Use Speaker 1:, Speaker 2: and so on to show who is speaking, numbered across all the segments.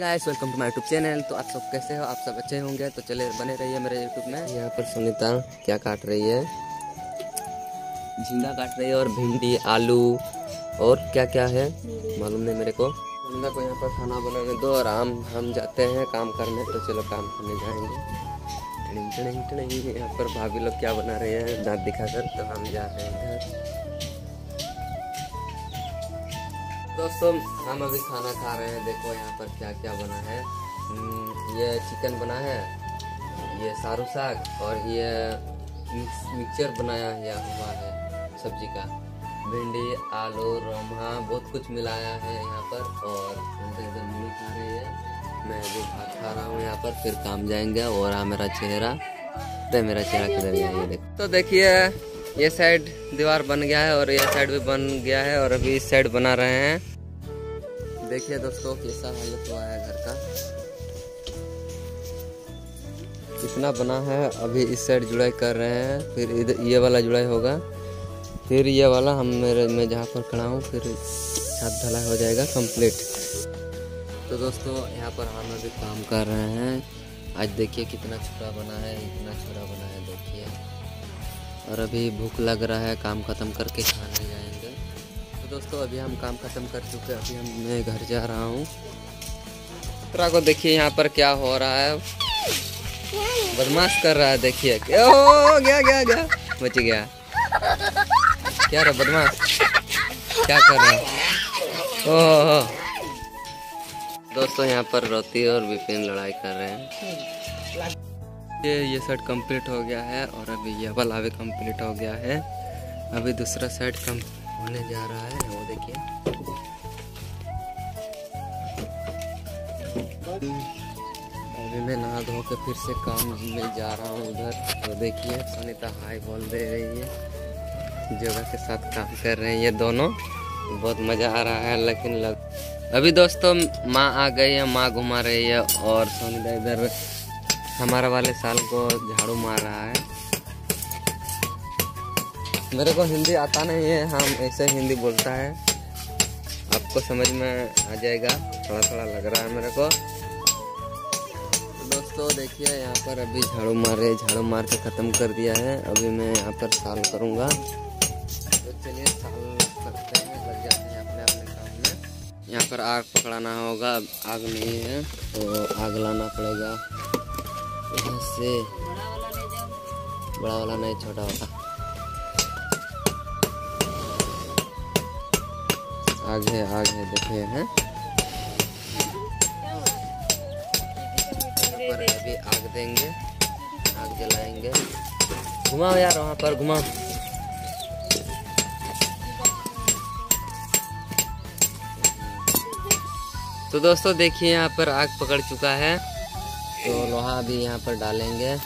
Speaker 1: Guys welcome to my YouTube channel तो आप सब कैसे हो? आप सब अच्छे होंगे? तो चले, बने रहिए मेरे यूट्यूब में। यहाँ पर सुनीता क्या काट रही है? झींगा काट रही है और भिंडी, आलू और क्या क्या है? मालूम नहीं मेरे को। सुनीता को यहाँ पर खाना बनाने दो और हम हम जाते हैं काम करने। तो चलो काम करने जाएँगे। यहाँ पर भाभी लोग क्या बना रहे हैं? दांत दिखाकर। तो हम जा रहे हैं दोस्तों हम अभी खाना खा रहे हैं। देखो यहाँ पर क्या क्या बना है। हम्म, ये चिकन बना है ये सारू साग और ये मिक्स मिक्सचर बनाया या हुआ है सब्ज़ी का। भिंडी आलू रोमा बहुत कुछ मिलाया है यहाँ पर और उनके इधर मूली खा रही है। मैं अभी भात खा रहा हूँ यहाँ पर फिर काम जाएँगे और हाँ मेरा चेहरा। अरे मेरा चेहरा किधर गया ये देखो। तो देखिए ये साइड दीवार बन गया है और ये साइड भी बन गया है और अभी इस साइड बना रहे हैं। देखिए दोस्तों कैसा हालत हुआ है घर का। कितना बना है, अभी इस साइड जुड़ाई कर रहे हैं, फिर इधर ये वाला जुड़ाई होगा। फिर ये वाला हम मेरे, मैं जहाँ पर खड़ा हूँ, फिर छत ढलाई हो जाएगा कंप्लीट तो दोस्तों, यहाँ पर हम अभी काम कर रहे हैं। आज देखिए कितना छोटा बना है, इतना छोटा बना है, देखिए। और अभी भूख लग रहा है, काम खत्म करके खाने जाएँगे। तो दोस्तों, अभी हम काम खत्म कर चुके हैं। अभी हम मैं घर जा रहा हूँ। पुत्रा को देखिए यहाँ पर क्या हो रहा है। बदमाश कर रहा है, देखिए। ओ गया गया गया बच गया। क्या रे, बदमाश? क्या कर रहा है? ओह। दोस्तों, यहाँ पर रोती और विपिन लड़ाई कर रहे हैं। ये ये सेट कंप्लीट हो गया है और अभी ये वाला भी कंप्लीट हो गया है। अभी दूसरा सेट कम होने जा रहा है, वो देखिए। अभी मैं नहा धो के फिर से काम में जा रहा हूँ उधर। तो देखिए, सुनीता हाई बोल दे रही है। जगह के साथ काम कर रहे हैं ये दोनों। बहुत मज़ा आ रहा है, लेकिन लग अभी दोस्तों, माँ आ गई है, माँ घुमा रही है और सोनीता इधर हमारा वाले साल को झाड़ू मार रहा है। मेरे को हिंदी आता नहीं है हम ऐसे हिंदी बोलता है। आपको समझ में आ जाएगा थोड़ा थोड़ा लग रहा है मेरे को। दोस्तों, देखिए, यहाँ पर अभी झाड़ू मार रहे झाड़ू मार के ख़त्म कर दिया है। अभी मैं यहाँ पर साल करूँगा। तो चलिए, साल करते हैं, लग जाते हैं अपने अपने काम में। यहाँ पर आग पकड़ाना होगा, आग नहीं है तो आग लाना पड़ेगा। से बड़ा वाला नहीं छोटा वाला आग आग देखिए हैं पर अभी आग देंगे आग जलाएँगे घुमाओ यार वहाँ पर घुमाओ तो दोस्तों देखिए यहाँ पर आग पकड़ चुका है। तो लोहा भी यहाँ पर डालेंगे।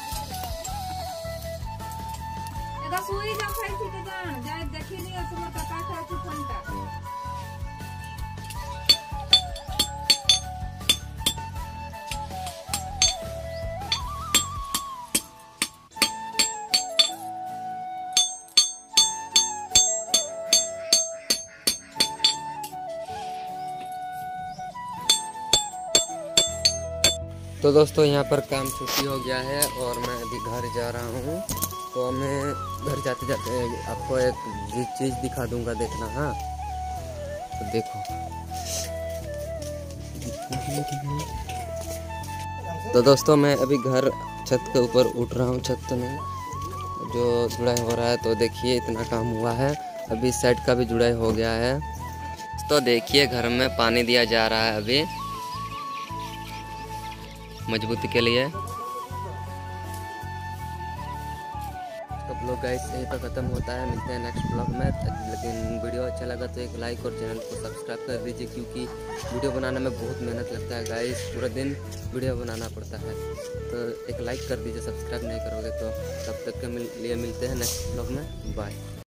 Speaker 1: तो दोस्तों, यहाँ पर काम छुट्टी हो गया है और मैं अभी घर जा रहा हूँ। तो मैं घर जाते जाते आपको एक चीज़ दिखा दूँगा, देखना हाँ? तो देखो। तो दोस्तों, मैं अभी घर छत के ऊपर उठ रहा हूँ, छत में। जो जुड़ाई हो रहा है तो देखिए, इतना काम हुआ है। अभी साइड का भी जुड़ाई हो गया है। तो देखिए, घर में पानी दिया जा रहा है अभी। मजबूती के लिए। तो ब्लॉग गाइस यहीं पर ख़त्म होता है। मिलते हैं नेक्स्ट ब्लॉग में। लेकिन वीडियो अच्छा लगा तो एक लाइक और चैनल को सब्सक्राइब कर दीजिए, क्योंकि वीडियो बनाने में बहुत मेहनत लगता है गाइस पूरा दिन वीडियो बनाना पड़ता है। तो एक लाइक कर दीजिए सब्सक्राइब नहीं करोगे तो तब तक के लिए मिलते हैं नेक्स्ट ब्लॉग में। बाय